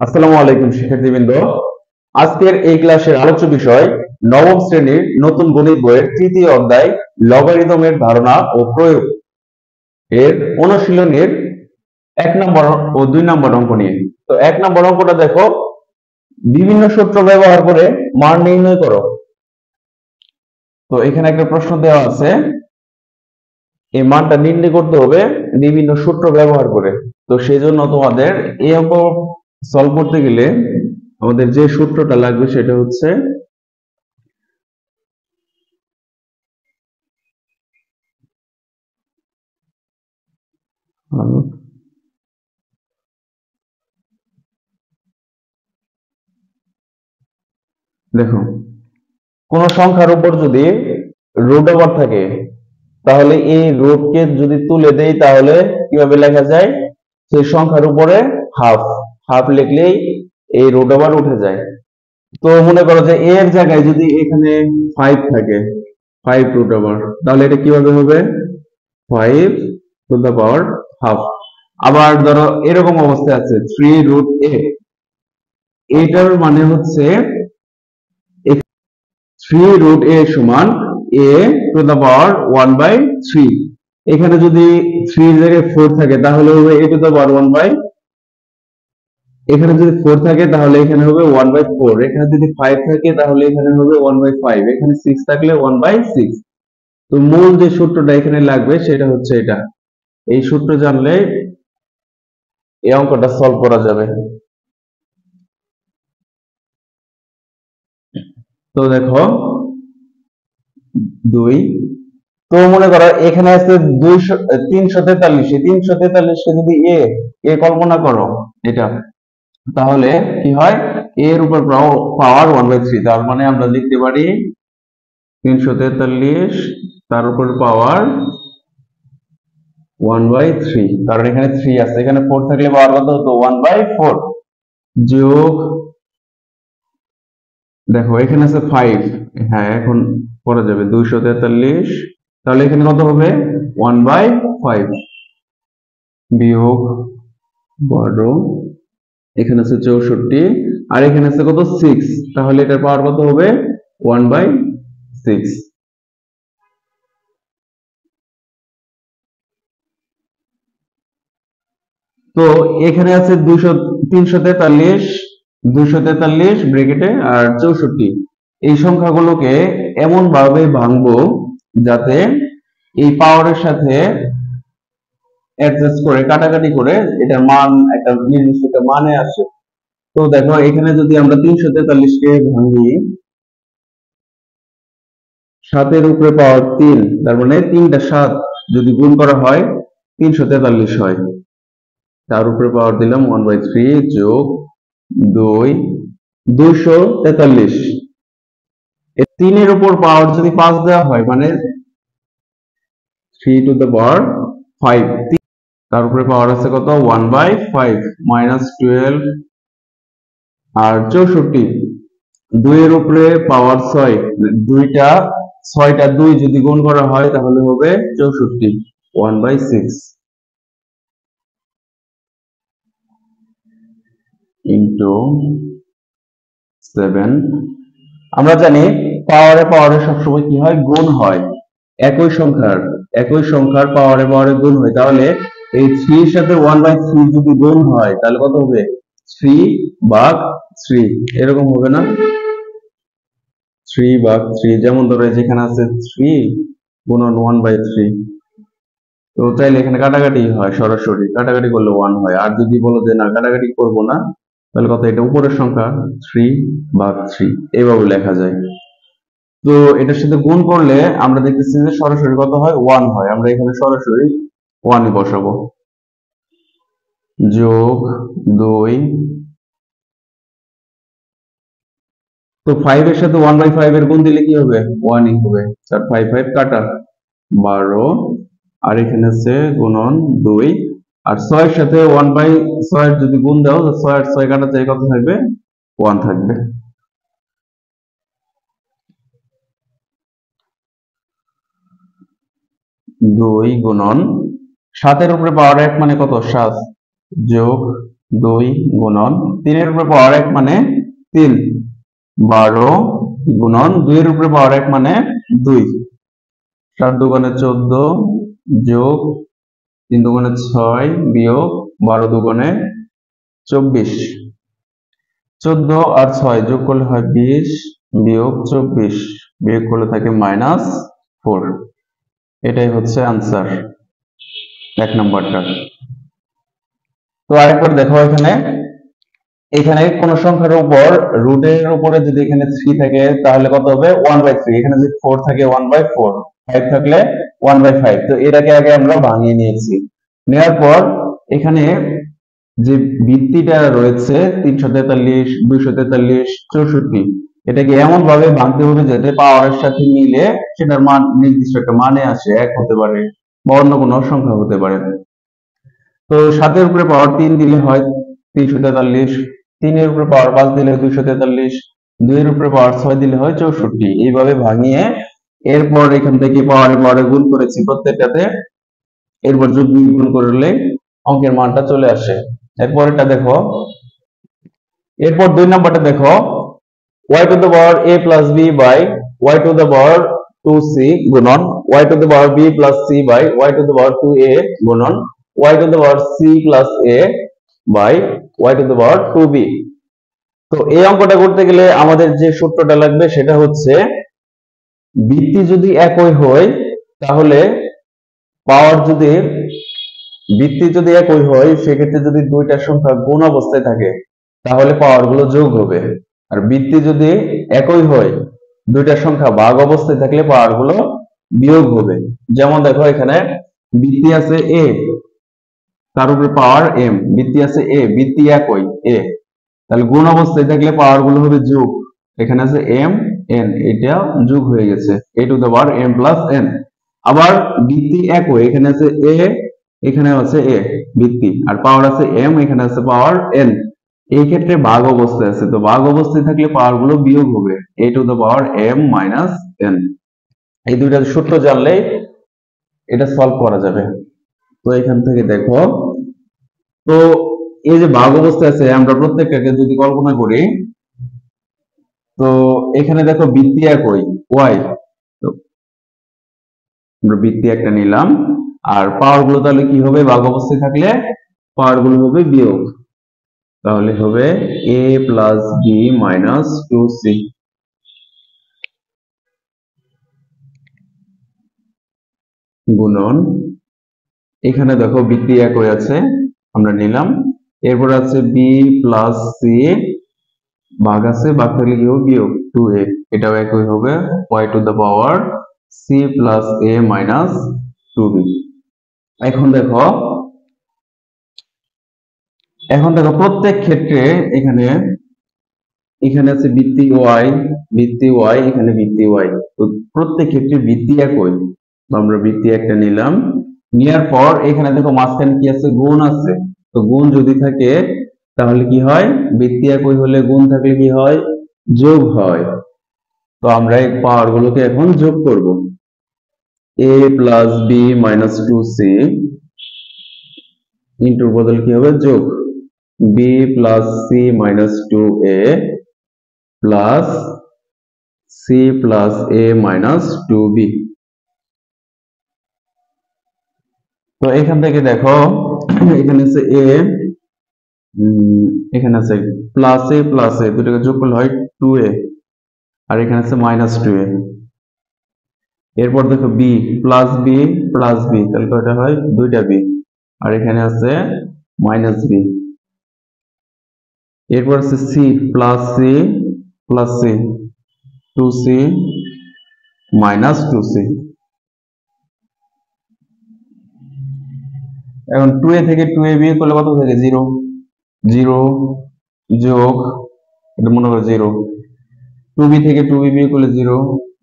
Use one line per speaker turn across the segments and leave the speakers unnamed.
আসসালামু আলাইকুম, শিক্ষার্থীবৃন্দ। আজকের এই ক্লাসের আলোচ্য বিষয়, নবম শ্রেণির নতুন গণিত বইয়ের তৃতীয় অধ্যায়, লগারিদমের ধারণা ও প্রয়োগ। এর এক নম্বর ও দুই নম্বর অঙ্ক নিয়ে। তো এক নম্বর অঙ্কটা দেখো, বিভিন্ন সূত্র ব্যবহার করে মান নির্ণয় করো। তো এখানে একটা প্রশ্ন দেওয়া আছে, এই মানটা নির্ণয় করতে হবে বিভিন্ন সূত্র ব্যবহার করে। তো সেই জন্য তোমাদের এই অঙ্ক সলভ করতে গেলে আমাদের যে সূত্রটা লাগবে সেটা হচ্ছে দেখো, কোন সংখ্যার উপর যদি রুট ওভার থাকে, তাহলে এই রুটকে যদি তুলে দেই তাহলে কীভাবে লেখা যায়? সেই সংখ্যার উপরে হাফ হাফ লিখলেই এই রুট ওভার উঠে যায়। তো মনে করো যে এর জায়গায় যদি এখানে ফাইভ থাকে ফাইভ রুট ওভার তাহলে এটা কীভাবে হবে? Five to the power half আবার ধরো এরকম অবস্থা আছে থ্রি রুট এ এটার মানে হচ্ছে থ্রি রুট এ সমান a to the power one by three এখানে যদি থ্রি জায়গায় ফোর থাকে, তাহলে হবে a to the power one by এখানে যদি ফোর থাকে, তাহলে এখানে হবে ওয়ান বাই ফোর এখানে যদি ফাইভ থাকে, তাহলে এখানে হবে ওয়ান বাই ফাইভ এখানে সিক্স থাকলে ওয়ান বাই সিক্স তো মূল যে সূত্রটা এখানে লাগবে, সেটা হচ্ছে এটা। এই সূত্র জানলে এই অঙ্কটা সলভ করা যাবে। তো দেখো, দুই। তো মনে করো, এখানে আছে দুইশো, তিনশো তেতাল্লিশ। তিনশো তেতাল্লিশকে যদি এ এ কল্পনা করো, এটা। তাহলে কি হয়? এর উপর পাওয়ার ওয়ান বাই থ্রি তার মানে আমরা লিখতে পারি তিনশো তেতাল্লিশ, তার উপর পাওয়ার ওয়ান বাই থ্রি কারণ এখানে থ্রি আছে। এখানে ফোর থাকলে পাওয়ার কত হতো? ওয়ান বাই ফোর যোগ, দেখো, এখানে আছে ফাইভ হ্যাঁ এখন করা যাবে দুইশো তেতাল্লিশ, তাহলে এখানে কত হবে? ওয়ান বাই ফাইভ বিয়োগ বারো এখানে আছে চৌষট্টি, আর এখানে আছে কত? সিক্স তাহলে এটার পাওয়ার কত হবে? ওয়ান বাই সিক্স তো এখানে আছে দুইশো, তিনশো তেতাল্লিশ, দুইশো তেতাল্লিশ ব্রেকেটে আর চৌষট্টি। এই সংখ্যাগুলোকে এমন ভাবে ভাঙবো যাতে এই পাওয়ারের সাথে অ্যাডজাস্ট করে, কাটাকাটি করে এটার মান, একটা নির্দিষ্ট একটা মানে আসে। তো দেখো, এখানে যদি আমরা তিনশো তেতাল্লিশকে ভাঙি সাতের উপরে পাওয়ার তিন, তার মানে তিনটা সাত যদি গুণ করা হয়, তিনশো তেতাল্লিশ হয়। তার উপরে পাওয়ার দিলাম ওয়ান বাই থ্রি যোগ দুই, দুইশো তেতাল্লিশ। তিনের উপর পাওয়ার যদি পাঁচ দেওয়া হয় মানে three to the power five তার উপরে পাওয়ার আছে কত? One by five minus twelve আর চৌষট্টি। দুইয়ের উপরে পাওয়ার ছয়, দুইটা, ছয়টা দুই যদি গুণ করা হয় তাহলে হবে চৌষট্টি one by six into seven আমরা জানি পাওয়ারে পাওয়ারে সবসময় কি হয়? গুণ হয়। একই সংখ্যার একই সংখ্যার পাওয়ারে পাওয়ারে গুণ হয়। তাহলে এই থ্রির সাথে ওয়ান বাই থ্রি যদি গুণ হয়, তাহলে কত হবে? থ্রি ভাগ থ্রি এরকম হবে না? থ্রি ভাগ থ্রি যেমন ধরো যেখানে আছে থ্রি গুণন ওয়ান বাই থ্রি তো চাইলে এখানে কাটাকাটি হয় সরাসরি। কাটাকাটি করলে ওয়ান হয়। আর যদি বলো যে না, কাটাকাটি করব না, তাহলে কত এটা উপরের সংখ্যা থ্রি ভাগ থ্রি এইভাবে লেখা যায়। তো এটার সাথে গুণ করলে আমরা দেখতেছি যে সরাসরি কত হয়? ওয়ান হয়। আমরা এখানে সরাসরি ওয়ানই বসাবো। যোগ দুই। তো ফাইভ এর সাথে ওয়ান বাই ফাইভ এর গুণ দিলে কি হবে? ওয়ানই হবে। চার ফাইভ ফাইভ কাটা। বারো। আর এখানে আছে গুণন দুই। আর ছয়ের সাথে ওয়ান বাই ছয়ের যদি গুণ দাও, তো ছয় আর ছয় কাটা কত থাকবে? ওয়ান থাকবে। দুই গুণন সাতের উপরে পাওয়ার এক মানে কত? সাত যোগ দুই গুণন তিনের উপরে পাওয়ার এক মানে তিন। বারো গুণন দুইয়ের উপরে পাওয়ার এক মানে দুই। সাত দুগুণে চোদ্দ যোগ তিন দুগুণে ছয় বিয়োগ বারো দুগুণে চব্বিশ। চোদ্দ আর ছয় যোগ করলে হয় বিশ বিয়োগ চব্বিশ। বিয়োগ করলে থাকে মাইনাস ফোর। এটাই হচ্ছে আনসার এক নম্বরটা। তো আরেকবার দেখো এখানে। এখানে কোন সংখ্যার উপর রুটের উপরে যদি এখানে থ্রি থাকে, তাহলে কত হবে? ওয়ান বাই থ্রি এখানে যদি ফোর থাকে ওয়ান বাই ফোর ফাইভ থাকলে ওয়ান বাই ফাইভ তো এটাকে আগে আমরা ভাঙিয়ে নিয়েছি। নেওয়ার পর এখানে যে ভিত্তিটা রয়েছে, তিনশো তেতাল্লিশ, দুইশো তেতাল্লিশ, চৌষট্টি, এটাকে এমন ভাবে ভাঙতে হবে যাতে পাওয়ারের সাথে মিলে সেটার মান, নির্দিষ্ট একটা মানে আসে, এক হতে পারে। বা অন্য কোনো সংখ্যা হতে পারে। তো সাতের উপরে পাওয়ার তিন দিলে হয় তিনশো তেতাল্লিশ, তিনের উপরে পাওয়ার পাঁচ দিলে দুইশো তেতাল্লিশ, দুইয়ের উপরে পাওয়ার ছয় দিলে হয় চৌষট্টি। এইভাবে ভাঙিয়ে এরপর এখান থেকে পাওয়ারে পাওয়ারে গুণ করেছি প্রত্যেকটাতে। এরপর যোগ গুণ করলে অঙ্কের মানটা চলে আসে। এরপর এটা দেখো। এরপর দুই নাম্বারটা দেখো। y to the power a plus b by y to the power 2c গুণন y to the power b plus c by y to the power 2a গুণন y to the power c plus a by y to the power 2b তো এই অঙ্কটা করতে গেলে আমাদের যে সূত্রটা লাগবে সেটা হচ্ছে ভিত্তি যদি একই হয়, তাহলে পাওয়ার যদি, বৃত্তি যদি একই হয়, সেক্ষেত্রে যদি দুইটা সংখ্যা গুণ অবস্থায় থাকে, তাহলে পাওয়ারগুলো যোগ হবে। আর বৃত্তি যদি একই হয় দুইটা সংখ্যা ভাগ অবস্থায় থাকলে পাওয়ারগুলো বিয়োগ হবে। যেমন দেখো এখানে ভিত্তি আছে এ তার উপরে পাওয়ার এম ভিত্তি আছে এ ভিত্তি একই এ তাহলে গুণ অবস্থায় থাকলে পাওয়ারগুলো হবে যোগ। এখানে আছে এম এন এটা যোগ হয়ে গেছে। A to the power m plus n আবার ভিত্তি একই, এখানে আছে এ এখানে আছে এ বৃত্তি আর পাওয়ার আছে এম এখানে আছে পাওয়ার এন এই ক্ষেত্রে ভাগ অবস্থায় আছে। তো ভাগ অবস্থায় থাকলে পাওয়ারগুলো বিয়োগ হবে। A to the power m minus n এই দুইটা সূত্র জানলেই এটা সলভ করা যাবে। তো এখান থেকে দেখো, তো এই যে ভাগ অবস্থায় আছে, আমরা প্রত্যেকটাকে যদি কল্পনা করি, তো এখানে দেখো বৃত্তি একই ওয়াই তো আমরা বৃত্তি একটা নিলাম। আর পাওয়ারগুলো তাহলে কি হবে? ভাগ অবস্থায় থাকলে পাওয়ারগুলো হবে বিয়োগ। তাহলে হবে a plus b minus two c গুণন। এখানে দেখো বৃত্তি একই আছে? আমরা নিলাম। এরপর আছে বি প্লাস সি ভাগ আছে, ভাগ থাকলে কি হবে? বিয়োগ টু এ এটাও একই হবে। Y to the power c plus a minus two b এখন দেখো এখন দেখো প্রত্যেক ক্ষেত্রে এখানে এখানে আছে বৃত্তি ওয়াই বৃত্তি ওয়াই এখানে বৃত্তি ওয়াই তো প্রত্যেক ক্ষেত্রে বৃত্তি একই। আমরা বৃত্তি একটা নিলাম। নেওয়ার পর এখানে দেখো মাঝখানে কি আছে? গুণ আছে। তো গুণ যদি থাকে, তাহলে কি হয়? বৃত্তি একই হলে গুণ থাকলে কি হয়? যোগ হয়। তো আমরা এই পাওয়ার গুলোকে এখন যোগ করব। A plus b minus two c ইন্টুর বদল কি হবে? যোগ। C minus two a plus c plus a minus two b তো এখান থেকে দেখো, এখানে আছে এ এখানে আছে প্লাস এ প্লাস এ দুটোকে যোগ করলে হয় টু এ আর এখানে আছে মাইনাস টু এ এরপর দেখো b plus b plus b তাহলে কয়টা হয়? দুইটা বি আর এখানে আছে মাইনাস বি এরপর আছে c plus c plus c two c minus two c এখন টু এ থেকে টু এ বিয়ে করলে কত থাকে জিরো জিরো যোগ, এটা মনে করো জিরো টু বি থেকে টু বি বিয়ে করলে জিরো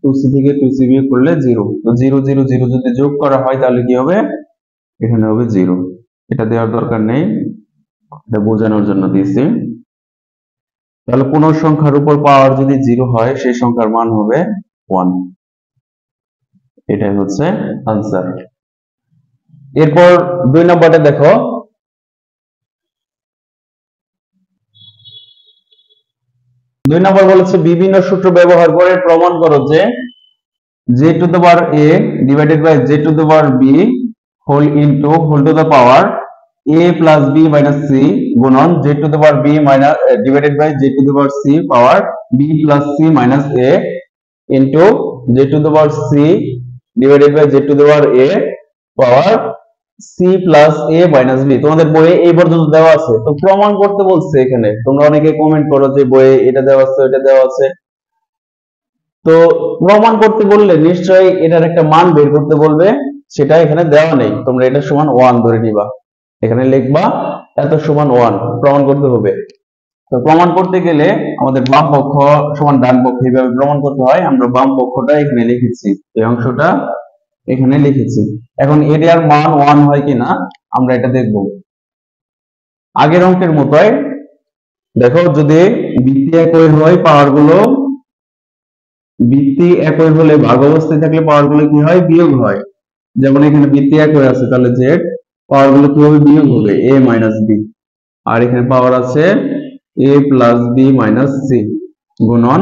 টু সি থেকে টু সি বিয়ে করলে জিরো তো জিরো জিরো জিরো যদি যোগ করা হয়, তাহলে কি হবে? এখানে হবে জিরো এটা দেওয়ার দরকার নেই। এটা বোঝানোর জন্য দিয়েছি। তাহলে কোন সংখ্যার উপর পাওয়ার যদি জিরো হয়, সেই সংখ্যার মান হবে ওয়ান এটাই হচ্ছে আনসার এরপর দুই নম্বরটা দেখো। দুই নম্বর বলেছে, বিভিন্ন সূত্র ব্যবহার করে প্রমাণ করো যে j to the power a divided by j to the power b whole into whole to the power a plus b minus c গুণন j to the power b minus divided by j to the power c power b plus c minus a into j to the power c divided by j to the power a power c plus a minus b তোমাদের বইয়ে এই পর্যন্ত দেওয়া আছে। তো প্রমাণ করতে বলছে এখানে। তোমরা অনেকে কমেন্ট করো যে বইয়ে এটা দেওয়া আছে এটা দেওয়া আছে। তো প্রমাণ করতে বললে নিশ্চয়ই এটার একটা মান বের করতে বলবে। সেটা এখানে দেওয়া নেই। তোমরা এটা সমান ওয়ান ধরে নিবা। এখানে লিখবা এত সমান ওয়ান প্রমাণ করতে হবে। তো প্রমাণ করতে গেলে আমাদের বাম পক্ষ সমান ডান পক্ষ এইভাবে প্রমাণ করতে হয়। আমরা বাম পক্ষটা এখানে লিখেছি। এই অংশটা এখানে লিখেছি। এখন এরিয়ার মান ওয়ান হয় কিনা আমরা এটা দেখব। আগের অঙ্কের মতোই, দেখো যদি বৃত্তি একই হয় পাওয়ারগুলো বৃত্তি একই হলে ভাগ অবস্থায় থাকলে পাওয়ারগুলো কি হয়? বিয়োগ হয়। যেমন এখানে বৃত্তি একই আছে, তাহলে জেড পাওয়ারগুলো কি হবে বিয়োগ হবে? এ মাইনাস বি আর এখানে পাওয়ার আছে a plus b minus c গুণন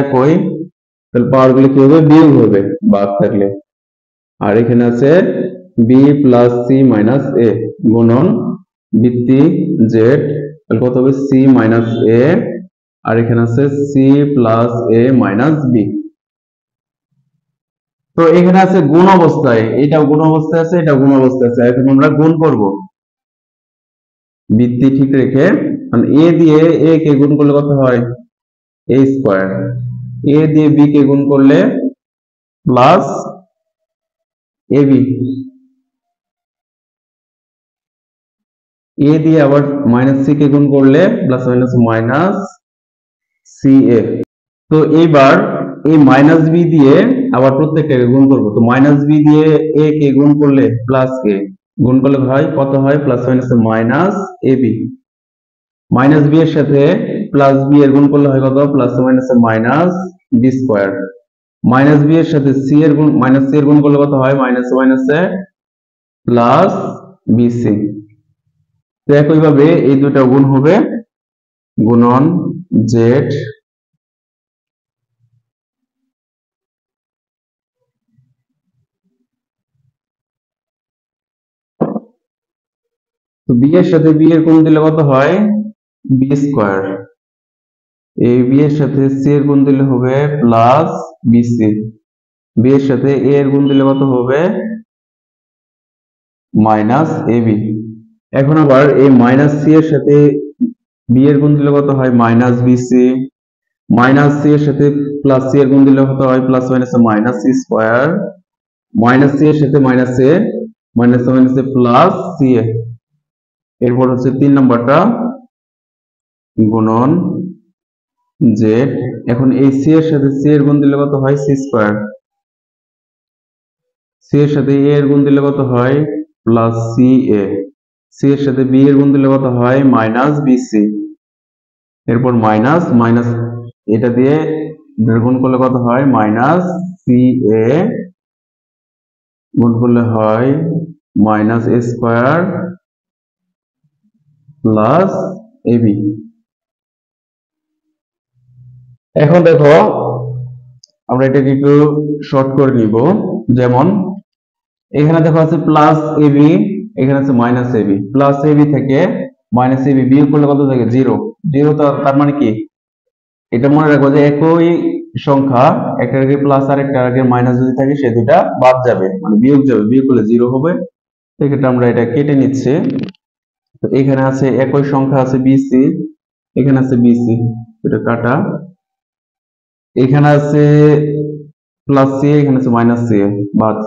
একই তাহলে পাওয়ারগুলো কি হবে বিয়োগ হবে? ভাগ থাকলে। আর এখানে আছে b plus c minus a গুণন বৃত্তি জেড তাহলে কত হবে? সি মাইনাস এ আর এখানে আছে c plus a minus b তো এখানে আছে গুণ অবস্থায়। এটাও গুণ অবস্থায় আছে, এটাও গুণ অবস্থায় আছে। এখন আমরা গুণ করব। বৃত্তি ঠিক রেখে মানে এ দিয়ে এ কে গুণ করলে কত হয়? এ স্কোয়ার। এ দিয়ে বি কে গুণ করলে প্লাস এবি এ দিয়ে আবার মাইনাস সি কে গুণ করলে plus minus minus C A তো এইবার এই মাইনাস বি দিয়ে আবার প্রত্যেকটাকে গুণ করব। তো মাইনাস বি দিয়ে এ কে গুণ করলে প্লাস কে? গুণ করলে হয় কত হয়? Plus minus minus a b minus b এর সাথে প্লাস বি এর গুণ করলে হয় কত? Plus minus minus b square minus b এর সাথে সি এর গুণ মাইনাস সি এর গুণ করলে কত হয়? মাইনাস মাইনাসে প্লাস বি সি তো একইভাবে এই দুটা গুণ হবে গুণন জেড বি এর সাথে বি এর গুণ দিলে কত হয়? B square. এ বি এর সাথে সি এর গুণ দিলে হবে প্লাস বি সি। বি এর সাথে এ এর গুণ দিলে কত হবে? Minus a b. এখন আবার এই মাইনাস সি এর সাথে বি এর গুণ দিলে কত হয়? Minus b c. Minus c এর সাথে প্লাস সি এর গুণ দিলে কত হয়? Plus minus minus c square. Minus c এর সাথে minus a, minus minus plus c a. এরপর হচ্ছে তিন নম্বরটা, গুণন জেড এখন এই সি এর সাথে সি এর গুণ দিলে কত হয়? সি স্কোয়ার সি এর সাথে এ এর গুণ দিলে কত হয়? প্লাস সি এ সি এর সাথে বি এর গুণ দিলে কত হয়? মাইনাস বি সি এরপর মাইনাস মাইনাস এটা দিয়ে গুণ করলে কত হয়? মাইনাস সি এ গুণ করলে হয় minus a square plus ab এখন দেখো, আমরা এটাকে একটু শর্ট করে নিব। যেমন, এখানে দেখো আছে প্লাস এবি এখানে আছে মাইনাস এবি প্লাস এবি থেকে মাইনাস এবি বিয়োগ করলে কত থাকে? জিরো জিরো তার মানে কি? এটা মনে রাখব যে একই সংখ্যা একটার আগে প্লাস আর একটার আগে মাইনাস যদি থাকে, সে দুটা বাদ যাবে। মানে বিয়োগ যাবে, বিয়োগ করলে জিরো হবে। সেক্ষেত্রে আমরা এটা কেটে নিচ্ছি। এখানে আছে একই সংখ্যা আছে বিসি এখানে আছে বিসি এটা কাটা। এখানে আছে প্লাস সি এখানে আছে মাইনাস সি বাদ।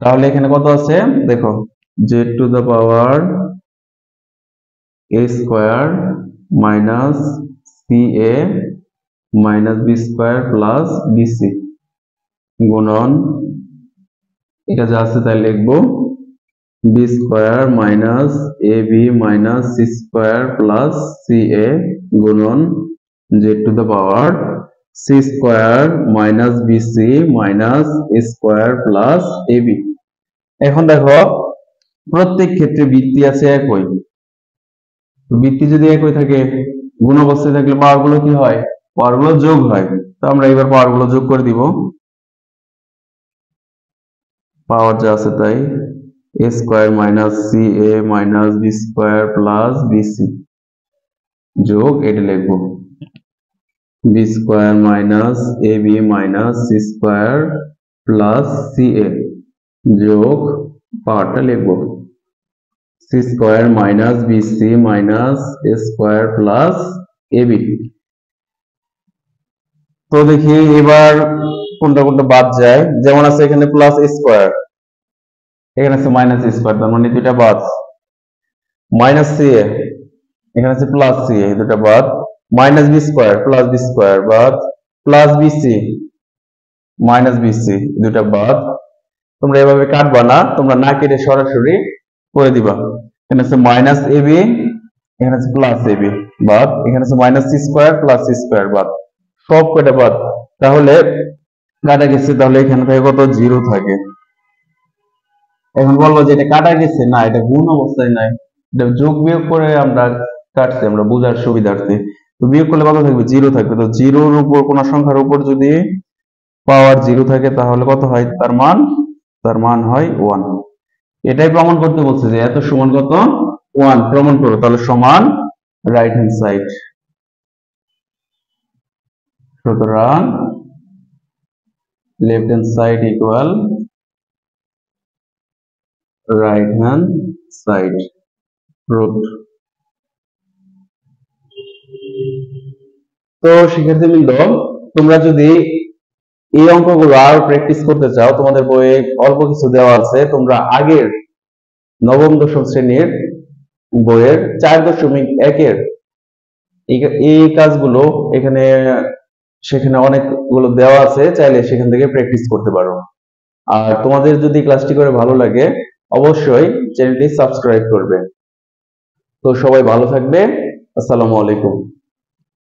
তাহলে এখানে কত আছে? দেখো z to the power a square minus c a minus b square plus bc গুণন। এটা যা আছে তাই লিখব। B square minus a b minus c square plus c a গুণন z to the power c square minus bc minus a square plus a b এখন দেখো, প্রত্যেক ক্ষেত্রে বৃত্তি আছে একই। বৃত্তি যদি একই থাকে, গুণ অবস্থায় থাকলে পাওয়ারগুলো কি হয়? পাওয়ারগুলো যোগ হয়। তো আমরা এবার পাওয়ারগুলো যোগ করে দিব। পাওয়ার যা আছে তাই। A square minus c a minus b square plus bc যোগ এটা লিখব। B square minus a b minus c square plus c a যোগ পাওয়ারটা লিখব। C square minus bc minus a square plus ab তো দেখি এবার কোনটা কোনটা বাদ যায়। যেমন আছে এখানে প্লাস স্কোয়ার এখানে আছে মাইনাস স্কোয়ার তার মানে দুইটা বাদ। মাইনাস সি এ এখানে আছে প্লাস সি এ দুটা বাদ। Minus b square plus b square বাদ। প্লাস বিসি মাইনাস বিসি দুটা বাদ। তোমরা এভাবে কাটবা না, তোমরা না কেটে সরাসরি করে দিবা। এখানে আছে মাইনাস এ বি এখানে আছে প্লাস এ বি বাদ। এখানে আছে minus c square plus c square বাদ। সব কয়টা বাদ? তাহলে কাটা গেছে, তাহলে এখানে থেকে কত? জিরো থাকে। এখন বলব যে এটা কাটা গেছে, না, এটা গুণ অবস্থায় নাই। এটা যোগ বিয়োগ করে আমরা কাটছি, আমরা বোঝার সুবিধার্থে। তো বিয়োগ করলে কত থাকবে? জিরো থাকবে। তো জিরোর উপর, কোন সংখ্যার উপর যদি পাওয়ার জিরো থাকে, তাহলে কত হয়? তার মান তার মান হয় ওয়ান এটাই প্রমাণ করতে বলছে যে এত সমান কত? ওয়ান প্রমাণ করো, তাহলে সমান রাইট হ্যান্ড সাইড সুতরাং left hand side equal right hand side root তো শিক্ষার্থী বৃন্দ, তোমরা যদি এই অঙ্কগুলো আরও প্র্যাকটিস করতে চাও, তোমাদের বইয়ে অল্প কিছু দেওয়া আছে, তোমরা আগের নবম দশম শ্রেণির বইয়ের চার দশমিক একের এই কাজগুলো এখানে, সেখানে অনেকগুলো দেওয়া আছে, চাইলে সেখান থেকে প্র্যাকটিস করতে পারো। আর তোমাদের যদি ক্লাসটি করে ভালো লাগে অবশ্যই চ্যানেলটি সাবস্ক্রাইব করবে তো সবাই ভালো থাকবে আসসালামু আলাইকুম।